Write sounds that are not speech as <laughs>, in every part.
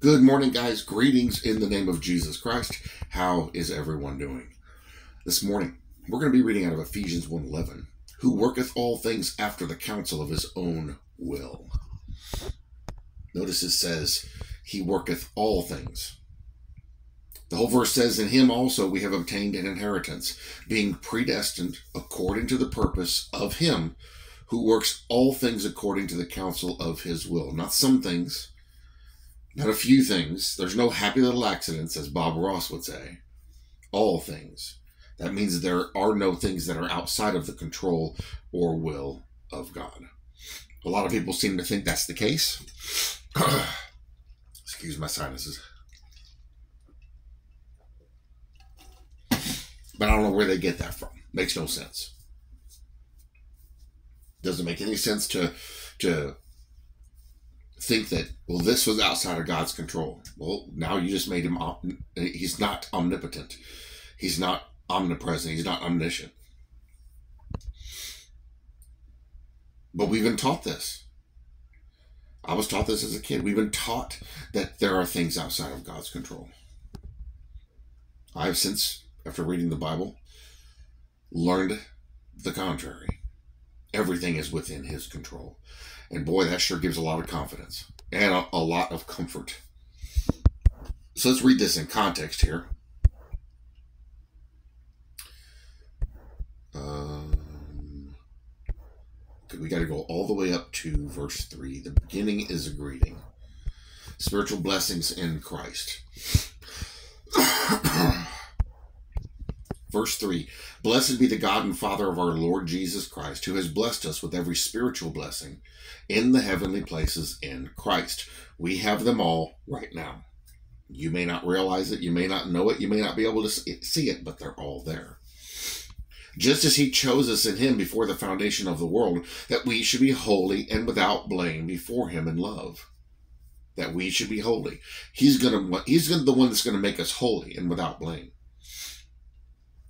Good morning, guys. Greetings in the name of Jesus Christ. How is everyone doing? This morning, we're going to be reading out of Ephesians 1.11. Who worketh all things after the counsel of his own will. Notice it says, He worketh all things. The whole verse says, In him also we have obtained an inheritance, being predestined according to the purpose of him who works all things according to the counsel of his will. Not some things, not a few things. There's no happy little accidents, as Bob Ross would say. All things. That means there are no things that are outside of the control or will of God. A lot of people seem to think that's the case. <clears throat> Excuse my sinuses. But I don't know where they get that from. Makes no sense. Doesn't make any sense to to think that well this was outside of God's control. Well, now you just made him he's not omnipotent. He's not omnipresent. He's not omniscient. But we've been taught this. I was taught this as a kid. We've been taught that there are things outside of God's control. I've since, after reading the Bible, learned the contrary. Everything is within His control. And boy, that sure gives a lot of confidence and a, a lot of comfort. So let's read this in context here. Um, we got to go all the way up to verse 3. The beginning is a greeting. Spiritual blessings in Christ. <clears throat> Verse 3 Blessed be the God and Father of our Lord Jesus Christ, who has blessed us with every spiritual blessing in the heavenly places in Christ. We have them all right now. You may not realize it, you may not know it, you may not be able to see it, but they're all there. Just as he chose us in him before the foundation of the world, that we should be holy and without blame before him in love. That we should be holy. He's gonna he's gonna the one that's gonna make us holy and without blame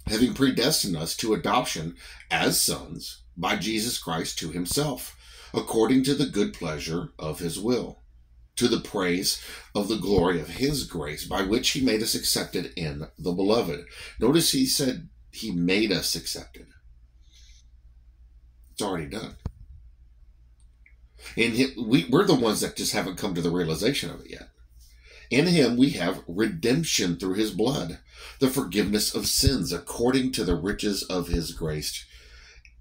having predestined us to adoption as sons by Jesus Christ to himself, according to the good pleasure of his will, to the praise of the glory of his grace, by which he made us accepted in the beloved. Notice he said he made us accepted. It's already done. And we, we're the ones that just haven't come to the realization of it yet. In him we have redemption through his blood, the forgiveness of sins according to the riches of his grace,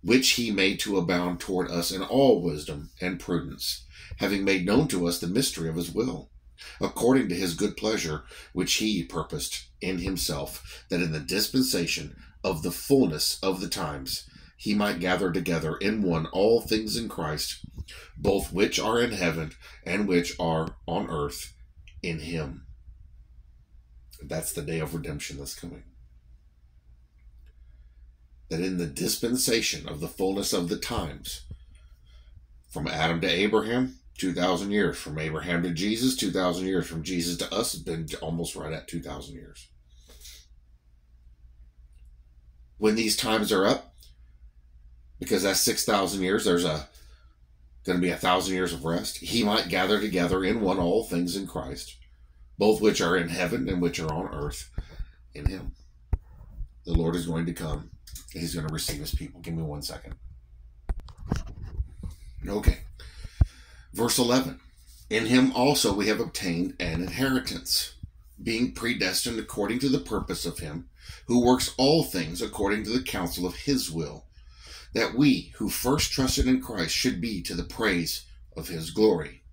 which he made to abound toward us in all wisdom and prudence, having made known to us the mystery of his will, according to his good pleasure, which he purposed in himself, that in the dispensation of the fullness of the times he might gather together in one all things in Christ, both which are in heaven and which are on earth in Him. That's the day of redemption that's coming. That in the dispensation of the fullness of the times, from Adam to Abraham, 2,000 years. From Abraham to Jesus, 2,000 years. From Jesus to us, has been almost right at 2,000 years. When these times are up, because that's 6,000 years, there's a going to be a thousand years of rest. He might gather together in one all things in Christ, both which are in heaven and which are on earth in him. The Lord is going to come. He's going to receive his people. Give me one second. Okay. Verse 11. In him also we have obtained an inheritance, being predestined according to the purpose of him who works all things according to the counsel of his will that we who first trusted in Christ should be to the praise of his glory.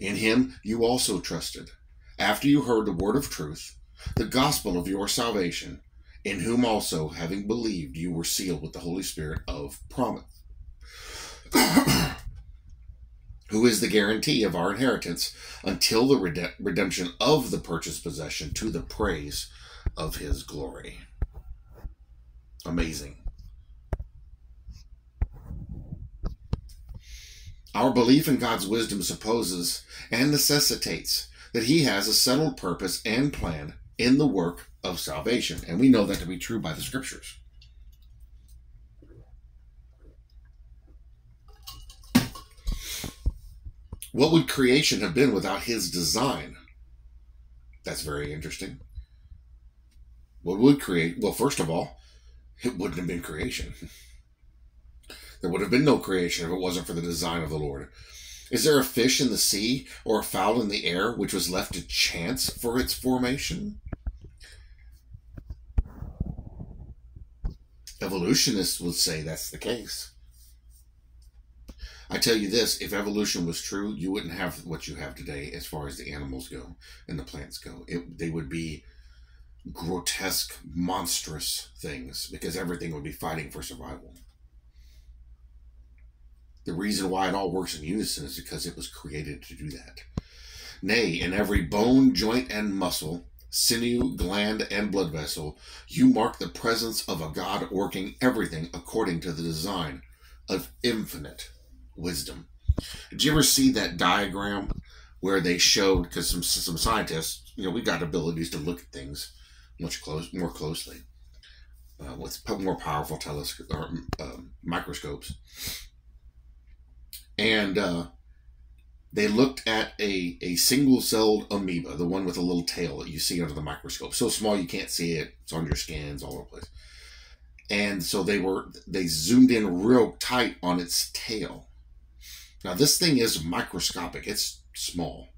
In him you also trusted, after you heard the word of truth, the gospel of your salvation, in whom also, having believed, you were sealed with the Holy Spirit of promise, <clears throat> who is the guarantee of our inheritance until the redemption of the purchased possession to the praise of his glory. Amazing. Our belief in God's wisdom supposes and necessitates that He has a settled purpose and plan in the work of salvation. And we know that to be true by the scriptures. What would creation have been without His design That's very interesting. What would create? Well, first of all, it wouldn't have been creation. <laughs> There would have been no creation if it wasn't for the design of the Lord. Is there a fish in the sea or a fowl in the air which was left to chance for its formation? Evolutionists would say that's the case. I tell you this if evolution was true, you wouldn't have what you have today as far as the animals go and the plants go. It, they would be grotesque, monstrous things because everything would be fighting for survival. The reason why it all works in unison is because it was created to do that. Nay, in every bone, joint, and muscle, sinew, gland, and blood vessel, you mark the presence of a God working everything according to the design of infinite wisdom. Did you ever see that diagram where they showed, because some, some scientists, you know, we've got abilities to look at things much close, more closely uh, with more powerful telescopes or uh, microscopes and uh, they looked at a, a single celled amoeba, the one with a little tail that you see under the microscope. So small you can't see it. It's on your scans all over the place. And so they were they zoomed in real tight on its tail. Now this thing is microscopic. It's small.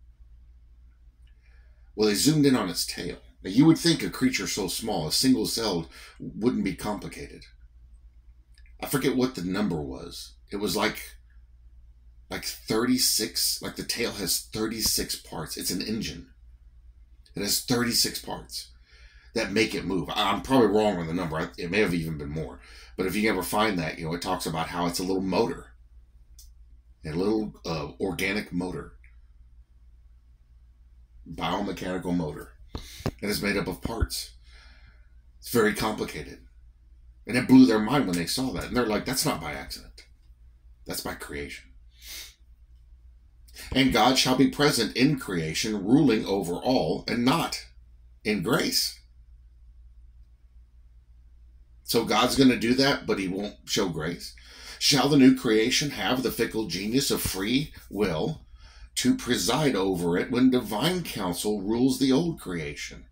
Well, they zoomed in on its tail. Now you would think a creature so small, a single celled, wouldn't be complicated. I forget what the number was. It was like like 36, like the tail has 36 parts. It's an engine. It has 36 parts that make it move. I'm probably wrong on the number. It may have even been more. But if you ever find that, you know, it talks about how it's a little motor, a little uh, organic motor, biomechanical motor, and it's made up of parts. It's very complicated. And it blew their mind when they saw that. And they're like, that's not by accident. That's by creation. And God shall be present in creation, ruling over all, and not in grace. So God's going to do that, but he won't show grace. Shall the new creation have the fickle genius of free will to preside over it when divine counsel rules the old creation?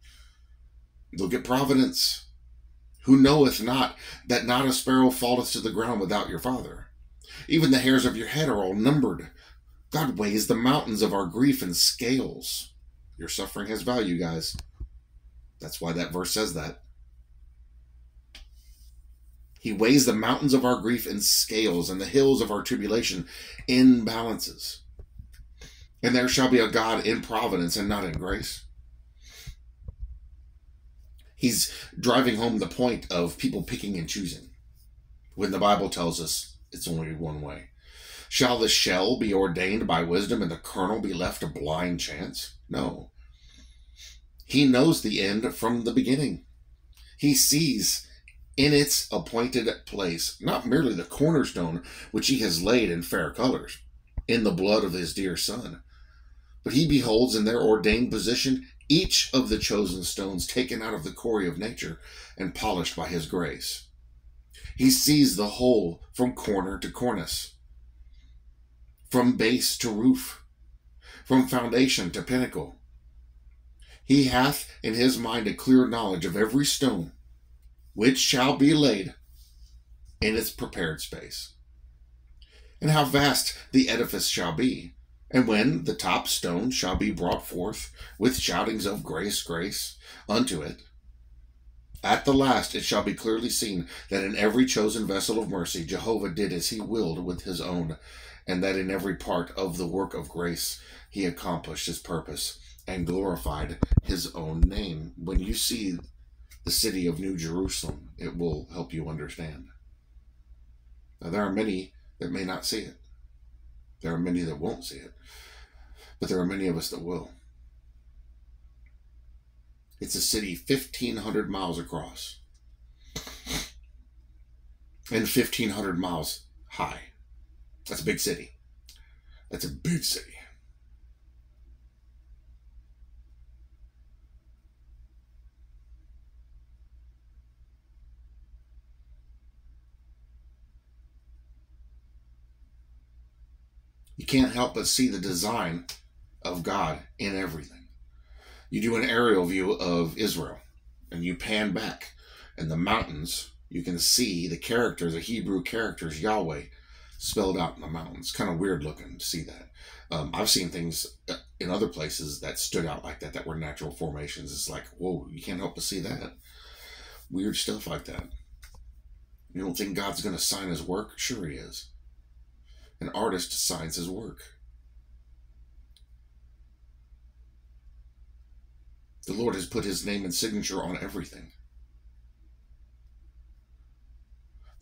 Look at providence. Who knoweth not that not a sparrow falleth to the ground without your father? Even the hairs of your head are all numbered. God weighs the mountains of our grief in scales. Your suffering has value, guys. That's why that verse says that. He weighs the mountains of our grief in scales and the hills of our tribulation in balances. And there shall be a God in providence and not in grace. He's driving home the point of people picking and choosing when the Bible tells us it's only one way. Shall the shell be ordained by wisdom and the kernel be left to blind chance? No. He knows the end from the beginning. He sees in its appointed place not merely the cornerstone which he has laid in fair colors, in the blood of his dear Son, but he beholds in their ordained position each of the chosen stones taken out of the quarry of nature and polished by his grace. He sees the whole from corner to cornice from base to roof, from foundation to pinnacle. He hath in his mind a clear knowledge of every stone which shall be laid in its prepared space, and how vast the edifice shall be. And when the top stone shall be brought forth with shoutings of grace, grace unto it, at the last it shall be clearly seen that in every chosen vessel of mercy Jehovah did as he willed with his own, and that in every part of the work of grace he accomplished his purpose and glorified his own name. When you see the city of New Jerusalem, it will help you understand. Now, there are many that may not see it, there are many that won't see it, but there are many of us that will. It's a city 1,500 miles across and 1,500 miles high. That's a big city. That's a big city. You can't help but see the design of God in everything. You do an aerial view of Israel and you pan back, and the mountains, you can see the characters, the Hebrew characters, Yahweh, spelled out in the mountains. Kind of weird looking to see that. Um, I've seen things uh, in other places that stood out like that, that were natural formations. It's like, whoa, you can't help but see that. Weird stuff like that. You don't think God's going to sign his work? Sure, he is. An artist signs his work. The Lord has put his name and signature on everything.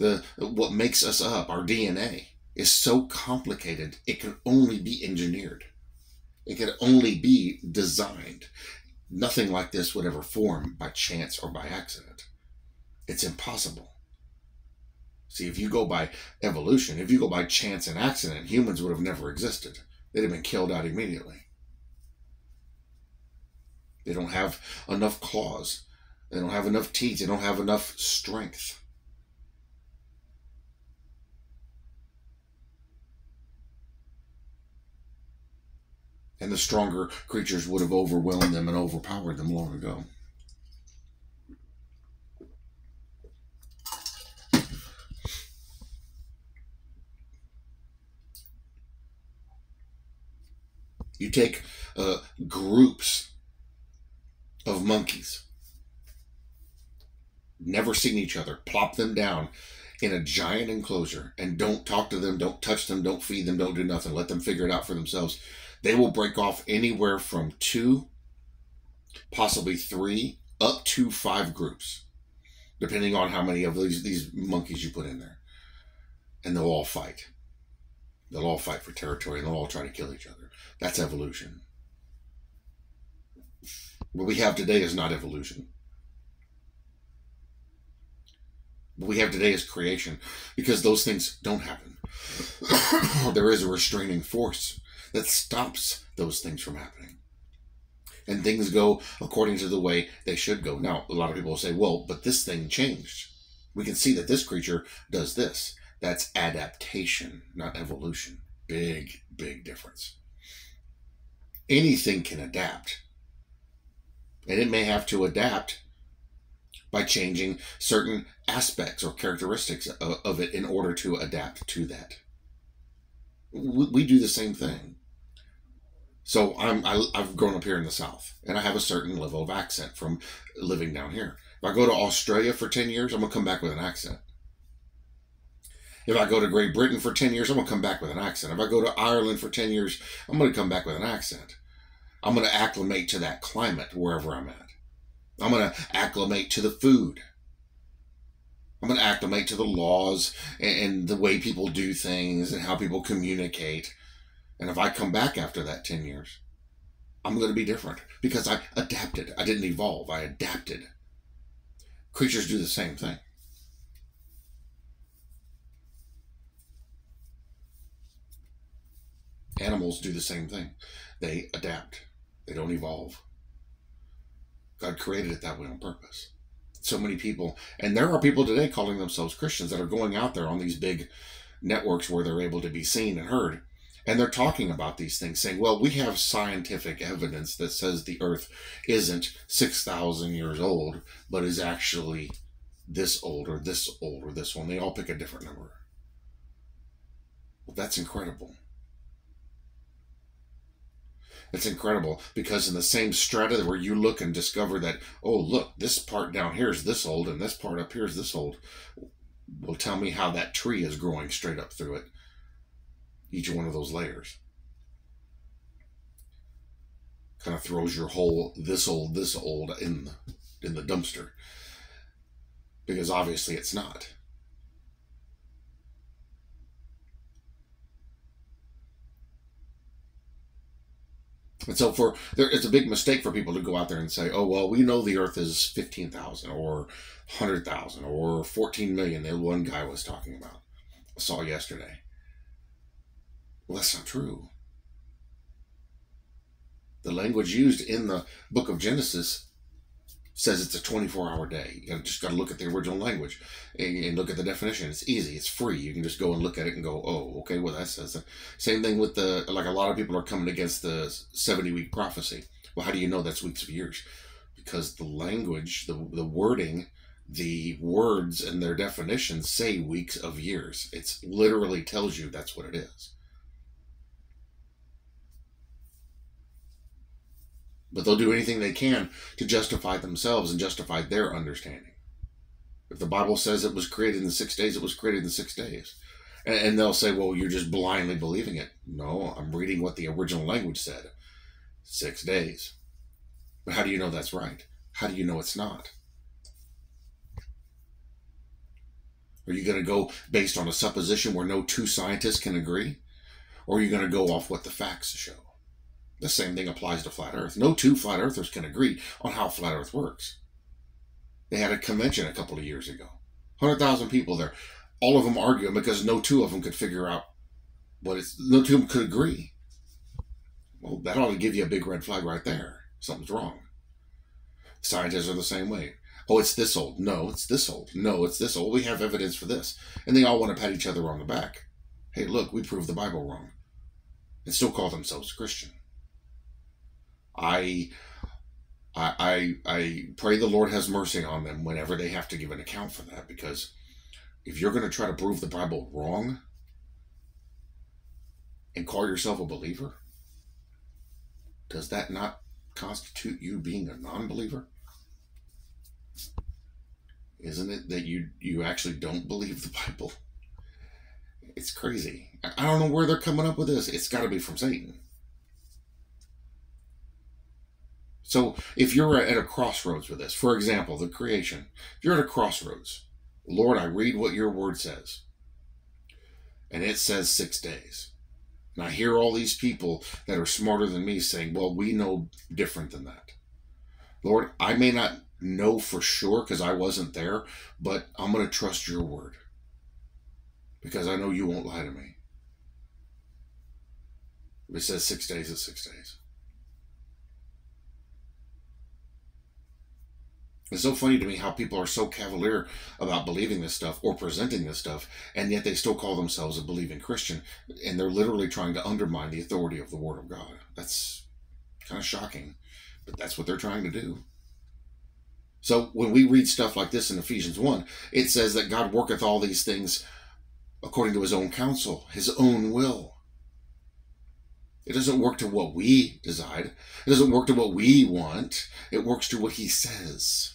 The what makes us up, our DNA, is so complicated it can only be engineered. It can only be designed. Nothing like this would ever form by chance or by accident. It's impossible. See, if you go by evolution, if you go by chance and accident, humans would have never existed. They'd have been killed out immediately. They don't have enough claws. They don't have enough teeth. They don't have enough strength. And the stronger creatures would have overwhelmed them and overpowered them long ago. You take uh, groups of monkeys, never seen each other, plop them down in a giant enclosure and don't talk to them, don't touch them, don't feed them, don't do nothing. Let them figure it out for themselves. They will break off anywhere from two, possibly three, up to five groups, depending on how many of these, these monkeys you put in there. And they'll all fight. They'll all fight for territory and they'll all try to kill each other. That's evolution. What we have today is not evolution. What we have today is creation because those things don't happen. <coughs> there is a restraining force that stops those things from happening. And things go according to the way they should go. Now, a lot of people will say, well, but this thing changed. We can see that this creature does this. That's adaptation, not evolution. Big, big difference. Anything can adapt and it may have to adapt by changing certain aspects or characteristics of, it in order to adapt to that. We do the same thing. So I'm I, I've grown up here in the South, and I have a certain level of accent from living down here. If I go to Australia for ten years, I'm gonna come back with an accent. If I go to Great Britain for 10 years, I'm to come back with an accent. If I go to Ireland for 10 years, I'm going to come back with an accent. I'm going to acclimate to that climate wherever I'm at. I'm going to acclimate to the food. I'm to acclimate to the laws and, the way people do things and how people communicate. And if I come back after that 10 years, I'm going to be different because I adapted. I didn't evolve, I adapted. Creatures do the same thing. Animals do the same thing. They adapt. They don't evolve. God created it that way on purpose. So many people, and there are people today calling themselves Christians that are going out there on these big networks where they're able to be seen and heard. And they're talking about these things, saying, well, we have scientific evidence that says the earth isn't 6,000 years old, but is actually this old or this old or this one. They all pick a different number. Well, that's incredible. It's incredible because in the same strata where you look and discover that, oh, look, this part down here is this old and this part up here is this old, will tell me how that tree is growing straight up through it. Each one of those layers kind of throws your whole this old, this old in the, in the dumpster because obviously it's not. And so for there, it's a big mistake for people to go out there and say, "Oh well, we know the Earth is fifteen thousand or hundred thousand or fourteen million. That one guy was talking about, I saw yesterday. Well, that's not true. The language used in the Book of Genesis says it's a 24 hour day. You just got to look at the original language and, and, look at the definition. It's easy. It's free. You can just go and look at it and go, oh, okay, well that says that. Same thing with the like a lot of people are coming against the 70 week prophecy. Well, how do you know that's weeks of years? Because the language, the, the wording, the words and their definitions say weeks of years. It's literally tells you that's what it is. But they'll do anything they can to justify themselves and justify their understanding. If the Bible says it was created in six days, it was created in six days. And, they'll say, well, you're just blindly believing it. No, I'm reading what the original language said six days. But how do you know that's right? How do you know it's not? Are you going to go based on a supposition where no two scientists can agree? Or are you going to go off what the facts show? The same thing applies to flat earth. No two flat earthers can agree on how flat earth works. They had a convention a couple of years ago. 100,000 people there. All of them arguing because no two of them could figure out what it's, no two of them could agree. Well, that ought to give you a big red flag right there. Something's wrong. Scientists are the same way. Oh, it's this old. No, it's this old. No, it's this old. We have evidence for this. And they all want to pat each other on the back. Hey, look, we proved the Bible wrong. And still call themselves Christian. I I, I, I pray the Lord has mercy on them whenever they have to give an account for that because if you're going to try to prove the Bible wrong and call yourself a believer, does that not constitute you being a non believer? Isn't it that you, you actually don't believe the Bible? It's crazy. I don't know where they're coming up with this. It's got to be from Satan. So if you're at a crossroads with this, for example, the creation, if you're at a crossroads, Lord, I read what your word says, and it says six days. And I hear all these people that are smarter than me saying, well, we know different than that. Lord, I may not know for sure because I wasn't there, but I'm going to trust your word because I know you won't lie to me. If it says six days, it's six days. It's so funny to me how people are so cavalier about believing this stuff or presenting this stuff, and yet they still call themselves a believing Christian, and they're literally trying to undermine the authority of the Word of God. That's kind of shocking, but that's what they're trying to do. So when we read stuff like this in Ephesians 1, it says that God worketh all these things according to his own counsel, his own will. It doesn't work to what we decide. It doesn't work to what we want. It works to what he says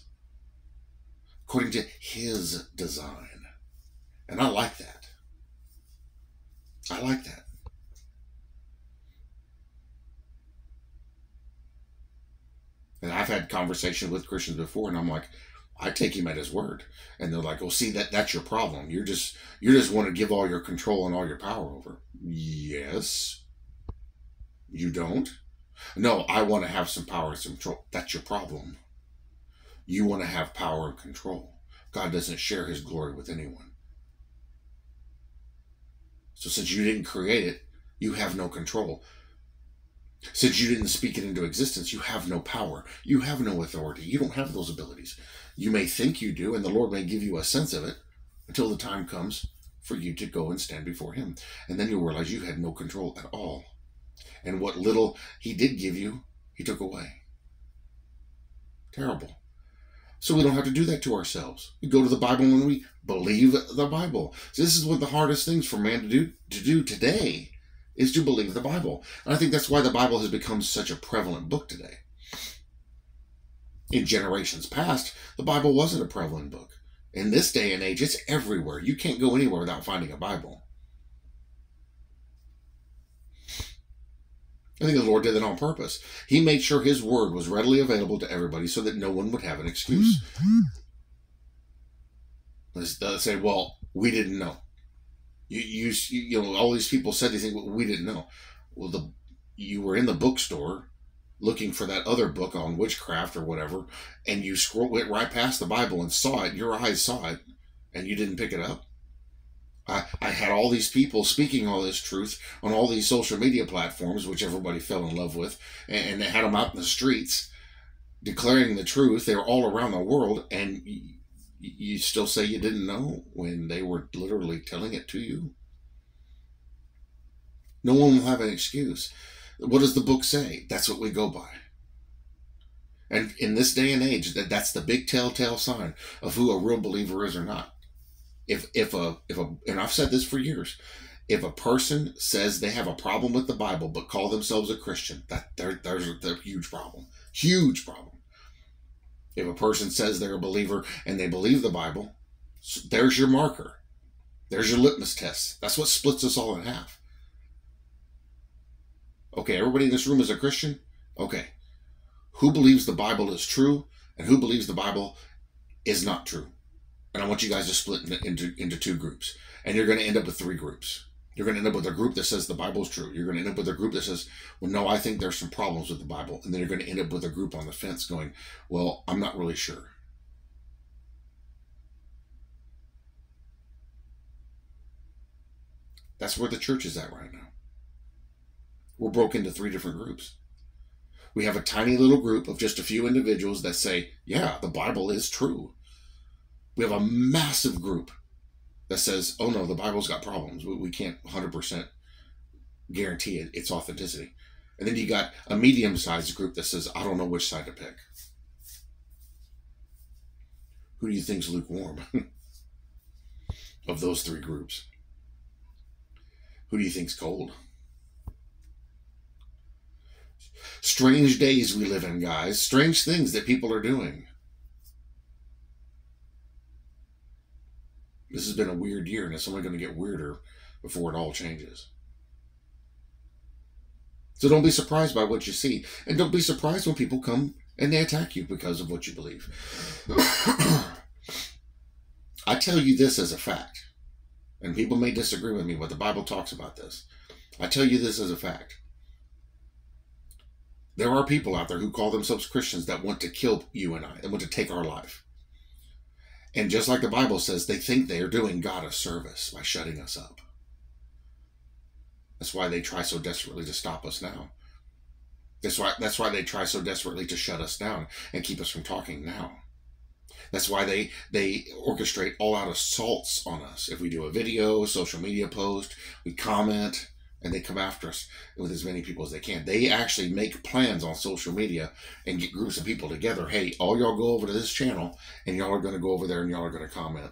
according to his design. And I like that. I like that. And I've had conversations with Christians before, and I'm like, I take him at his word. And they're like, "Well, see that that's your problem. You're just you just want to give all your control and all your power over." Yes. You don't? No, I want to have some power and some control. That's your problem. You want to have power and control. God doesn't share his glory with anyone. So since you didn't create it, you have no control. Since you didn't speak it into existence, you have no power. You have no authority. You don't have those abilities. You may think you do, and the Lord may give you a sense of it until the time comes for you to go and stand before Him. And then you'll realize you had no control at all. And what little He did give you, He took away. Terrible. So we don't have to do that to ourselves. We go to the Bible when we believe the Bible. So this is one of the hardest things for man to do to do today is to believe the Bible. And I think that's why the Bible has become such a prevalent book today. In generations past, the Bible wasn't a prevalent book. In this day and age, it's everywhere. You can't go anywhere without finding a Bible. I think the Lord did that on purpose. He made sure His word was readily available to everybody so that no one would have an excuse. Let's, let's uh, say, well, we didn't know. You, you, you know, all these people said these things. We didn't know. Well, the you were in the bookstore looking for that other book on witchcraft or whatever, and you scroll went right past the Bible and saw it. Your eyes saw it, and you didn't pick it up. I, I had all these people speaking all this truth on all these social media platforms, which everybody fell in love with, and, and they had them out in the streets declaring the truth. They were all around the world, and you still say you didn't know when they were literally telling it to you? No one will have an excuse. What does the book say? That's what we go by. And in this day and age, that, that's the big telltale sign of who a real believer is or not. If if a if a and I've said this for years, if a person says they have a problem with the Bible but call themselves a Christian, that there, there's a, there's a huge problem. Huge problem. If a person says they're a believer and they believe the Bible, there's your marker. There's your litmus test. That's what splits us all in half. Okay, everybody in this room is a Christian? Okay. Who believes the Bible is true and who believes the Bible is not true? And I want you guys to split into, into two groups. And you're going to end up with three groups. You're going to end up with a group that says the Bible is true. You're going to end up with a group that says, well, no, I think there's some problems with the Bible. And then you're going to end up with a group on the fence going, well, I'm not really sure. That's where the church is at right now. We're broken into three different groups. We have a tiny little group of just a few individuals that say, yeah, the Bible is true. We have a massive group that says, oh no, the Bible's got problems. We, we can't 100% guarantee it, its authenticity. And then you got a medium sized group that says, I don't know which side to pick. Who do you think's lukewarm <laughs> of those three groups? Who do you think's cold? Strange days we live in, guys. Strange things that people are doing. This has been a weird year, and it's only going to get weirder before it all changes. So don't be surprised by what you see, and don't be surprised when people come and they attack you because of what you believe. <clears throat> I tell you this as a fact, and people may disagree with me, but the Bible talks about this. I tell you this as a fact. There are people out there who call themselves Christians that want to kill you and I, and want to take our life. And just like the Bible says, they think they are doing God a service by shutting us up. That's why they try so desperately to stop us now. That's why that's why they try so desperately to shut us down and keep us from talking now. That's why they they orchestrate all out assaults on us. If we do a video, social media post, we comment, and they come after us with as many people as they can. They actually make plans on social media and get groups of people together. Hey, all y'all go over to this channel, and y'all are going to go over there and y'all are going to comment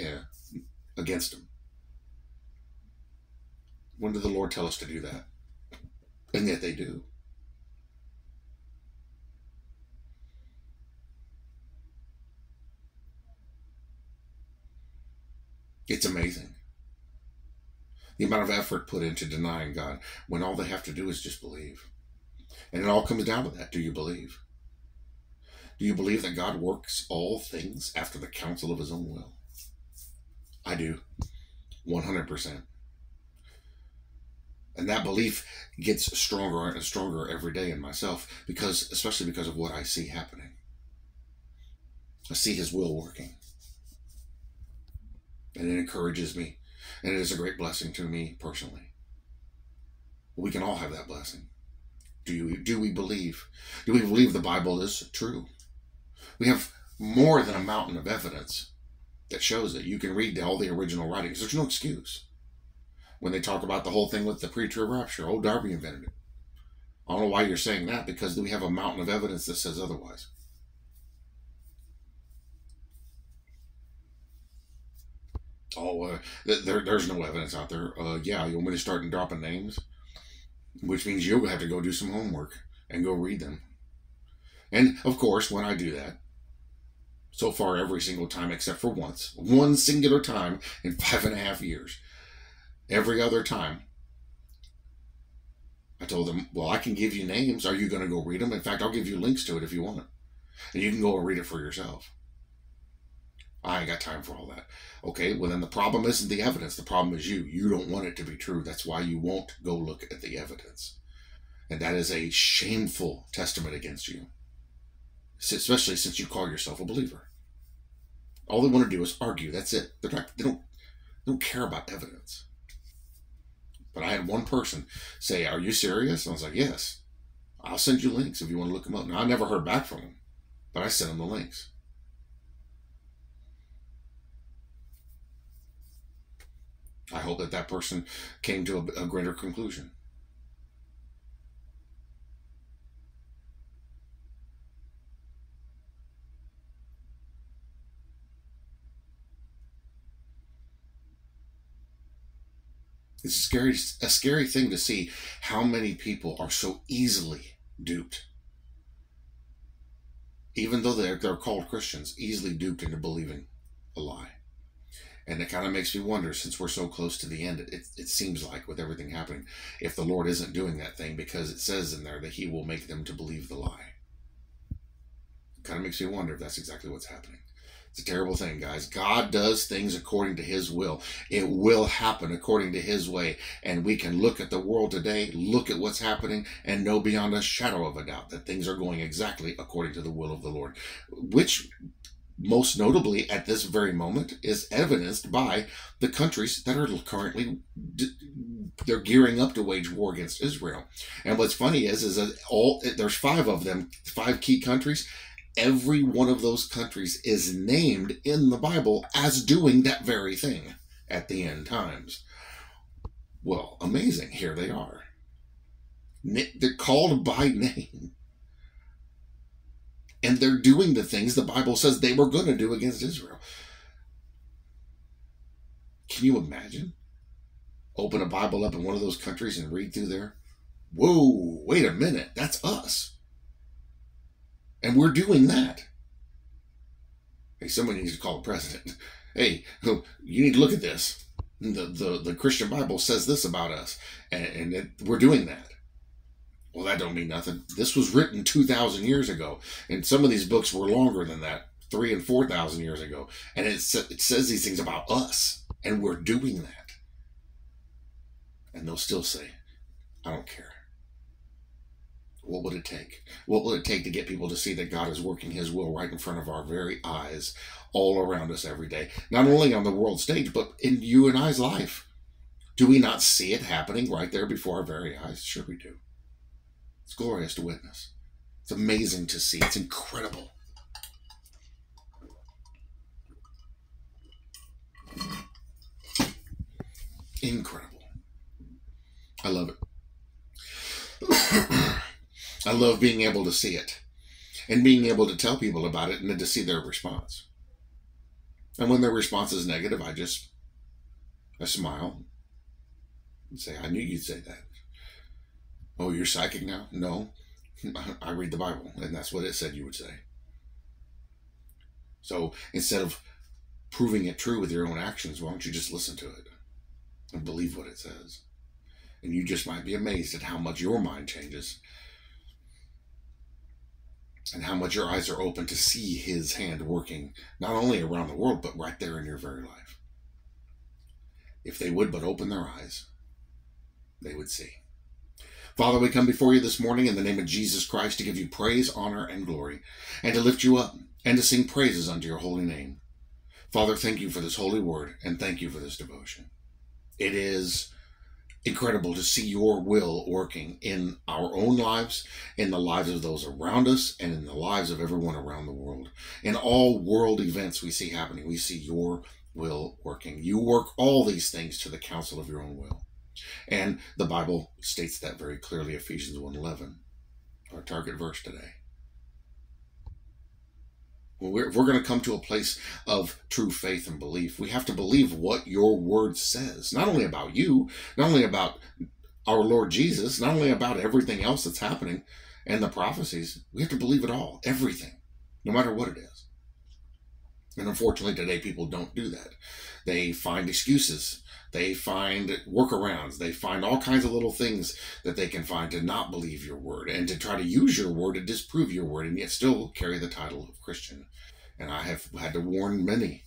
uh, against them. When did the Lord tell us to do that? And yet they do. It's amazing the amount of effort put into denying God when all they have to do is just believe. And it all comes down to that. Do you believe? Do you believe that God works all things after the counsel of his own will? I do. 100%. And that belief gets stronger and stronger every day in myself because especially because of what I see happening. I see his will working. And it encourages me and it is a great blessing to me personally. We can all have that blessing. Do you do we believe? Do we believe the Bible is true? We have more than a mountain of evidence that shows it. You can read all the original writings. There's no excuse. When they talk about the whole thing with the pre-trib rapture, old Darby invented it. I don't know why you're saying that because we have a mountain of evidence that says otherwise. Oh, uh, there, there's no evidence out there. Uh, yeah, you want me to start dropping names? Which means you'll have to go do some homework and go read them. And of course, when I do that, so far every single time except for once, one singular time in <laughs> five and a half years, every other time, I told them, well, I can give you names. Are you going to go read them? In fact, I'll give you links to it if you want. And you can go and read it for yourself. I ain't got time for all that. Okay, well, then the problem isn't the evidence. The problem is you. You don't want it to be true. That's why you won't go look at the evidence. And that is a shameful testament against you, especially since you call yourself a believer. All they want to do is argue. That's it. They're not, they don't, they don't care about evidence. But I had one person say, Are you serious? And I was like, Yes. I'll send you links if you want to look them up. Now, I never heard back from them, but I sent them the links. I hope that that person came to a, a greater conclusion. It's scary, a scary thing to see how many people are so easily duped. Even though they're, they're called Christians, easily duped into believing a lie. And it kind of makes me wonder, since we're so close to the end, it, it seems like with everything happening, if the Lord isn't doing that thing because it says in there that He will make them to believe the lie. It kind of makes me wonder if that's exactly what's happening. It's a terrible thing, guys. God does things according to His will. It will happen according to His way. And we can look at the world today, look at what's happening, and know beyond a shadow of a doubt that things are going exactly according to the will of the Lord. Which most notably at this very moment is evidenced by the countries that are currently they're gearing up to wage war against Israel. And what's funny is is that all there's five of them, five key countries. Every one of those countries is named in the Bible as doing that very thing at the end times. Well, amazing. Here they are. They're called by <laughs> name and they're doing the things the Bible says they were going to do against Israel. Can you imagine? Open a Bible up in one of those countries and read through there. Whoa, wait a minute, that's us. And we're doing that. Hey, somebody needs to call the president. <laughs> Hey, <laughs> you need to look at this. The, the, the Christian Bible says this about us, and, and it, we're doing that. Well, that don't mean nothing. This was written 2,000 years ago, and some of these books were longer than that, three and 4,000 years ago. And it, it says these things about us, and we're doing that. And they'll still say, I don't care. What would it take? What will it take to get people to see that God is working His will right in front of our very eyes, all around us every day? Not only on the world stage, but in you and I's life. Do we not see it happening right there before our very eyes? Sure, we do. It's glorious to witness. It's amazing to see. It's incredible. Incredible. I love it. <clears throat> I love being able to see it and being able to tell people about it and then to see their response. And when their response is negative, I just I smile and say, I knew you'd say that. Oh, you're psychic now? No. <laughs> I read the Bible, and that's what it said you would say. So instead of proving it true with your own actions, why don't you just listen to it and believe what it says? And you just might be amazed at how much your mind changes and how much your eyes are open to see his hand working not only around the world, but right there in your very life. If they would but open their eyes, they would see. Father, we come before you this morning in the name of Jesus Christ to give you praise, honor, and glory, and to lift you up and to sing praises unto your holy name. Father, thank you for this holy word and thank you for this devotion. It is incredible to see your will working in our own lives, in the lives of those around us, and in the lives of everyone around the world. In all world events we see happening, we see your will working. You work all these things to the counsel of your own will. And the Bible states that very clearly, Ephesians 1.11, our target verse today. Well, we're, if we're going to come to a place of true faith and belief, we have to believe what your word says, not only about you, not only about our Lord Jesus, not only about everything else that's happening and the prophecies. We have to believe it all, everything, no matter what it is. And unfortunately, today people don't do that. They find excuses they find workarounds. They find all kinds of little things that they can find to not believe your word and to try to use your word to disprove your word and yet still carry the title of Christian. And I have had to warn many.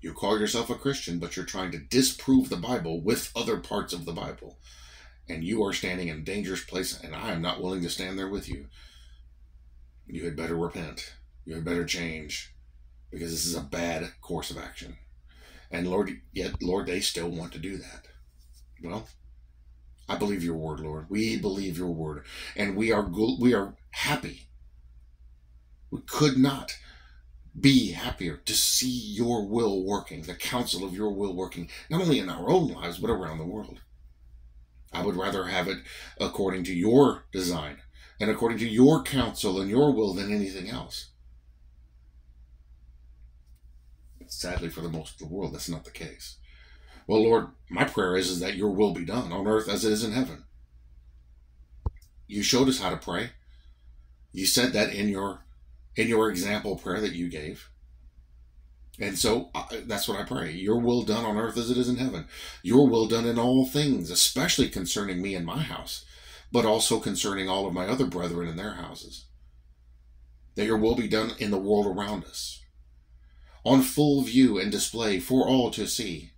You call yourself a Christian, but you're trying to disprove the Bible with other parts of the Bible. And you are standing in a dangerous place, and I am not willing to stand there with you. You had better repent. You had better change because this is a bad course of action. And Lord, yet, Lord, they still want to do that. Well, I believe your word, Lord. We believe your word. And we are, we are happy. We could not be happier to see your will working, the counsel of your will working, not only in our own lives, but around the world. I would rather have it according to your design and according to your counsel and your will than anything else. Sadly, for the most of the world, that's not the case. Well, Lord, my prayer is, is that your will be done on earth as it is in heaven. You showed us how to pray. You said that in your in your example prayer that you gave. And so uh, that's what I pray. Your will done on earth as it is in heaven. Your will done in all things, especially concerning me and my house, but also concerning all of my other brethren in their houses. That your will be done in the world around us, on full view and display for all to see.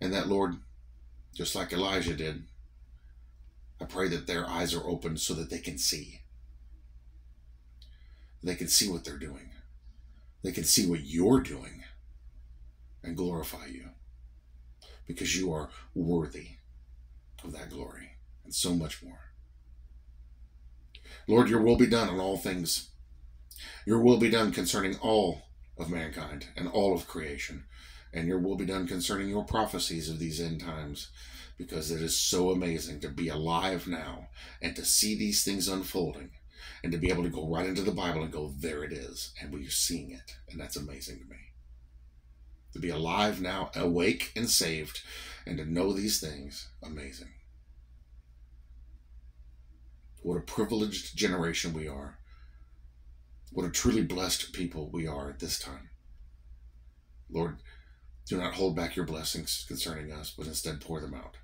And that, Lord, just like Elijah did, I pray that their eyes are opened so that they can see. They can see what they're doing. They can see what you're doing and glorify you because you are worthy of that glory and so much more. Lord, your will be done on all things. Your will be done concerning all of mankind and all of creation. And your will be done concerning your prophecies of these end times because it is so amazing to be alive now and to see these things unfolding and to be able to go right into the Bible and go, there it is, and we're seeing it. And that's amazing to me. To be alive now, awake and saved, and to know these things, amazing. What a privileged generation we are. What a truly blessed people we are at this time. Lord, do not hold back your blessings concerning us, but instead pour them out.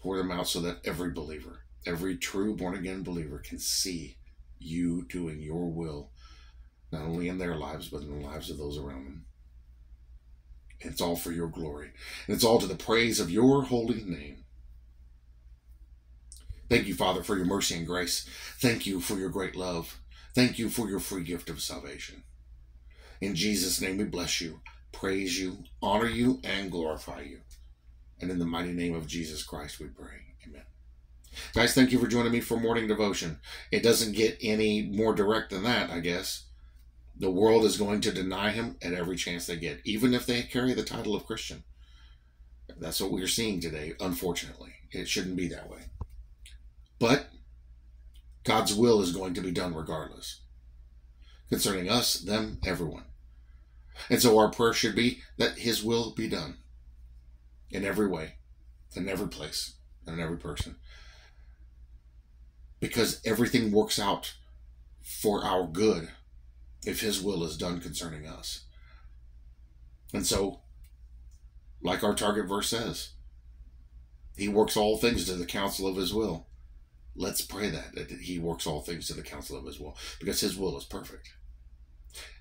Pour them out so that every believer, every true born again believer can see you doing your will, not only in their lives, but in the lives of those around them. It's all for your glory. And it's all to the praise of your holy name. Thank you, Father, for your mercy and grace. Thank you for your great love. Thank you for your free gift of salvation. In Jesus' name, we bless you, praise you, honor you, and glorify you. And in the mighty name of Jesus Christ, we pray. Amen. Guys, thank you for joining me for morning devotion. It doesn't get any more direct than that, I guess. The world is going to deny him at every chance they get, even if they carry the title of Christian. That's what we're seeing today, unfortunately. It shouldn't be that way. But God's will is going to be done regardless, concerning us, them, everyone. And so our prayer should be that His will be done in every way, in every place, and in every person. Because everything works out for our good if His will is done concerning us. And so, like our target verse says, He works all things to the counsel of His will. Let's pray that, that He works all things to the counsel of His will, because His will is perfect.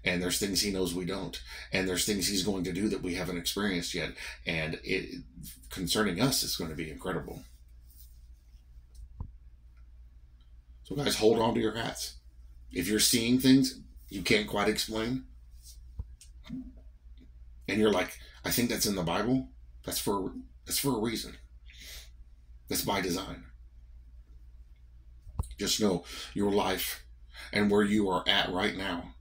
And there's things He knows we don't, and there's things He's going to do that we haven't experienced yet. And it, concerning us, it's going to be incredible. So, guys, hold on to your hats. If you're seeing things, you can't quite explain. And you're like, I think that's in the Bible. That's for that's for a reason. That's by design. Just know your life and where you are at right now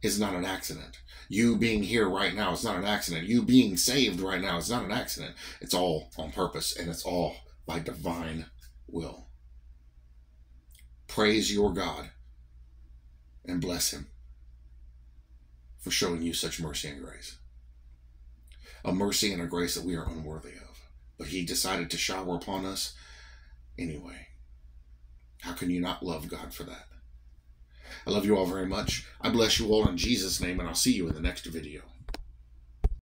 is not an accident. You being here right now is not an accident. You being saved right now is not an accident. It's all on purpose and it's all by divine will. Praise your God and bless him for showing you such mercy and grace. A mercy and a grace that we are unworthy of. But he decided to shower upon us anyway. How can you not love God for that? I love you all very much. I bless you all in Jesus' name, and I'll see you in the next video.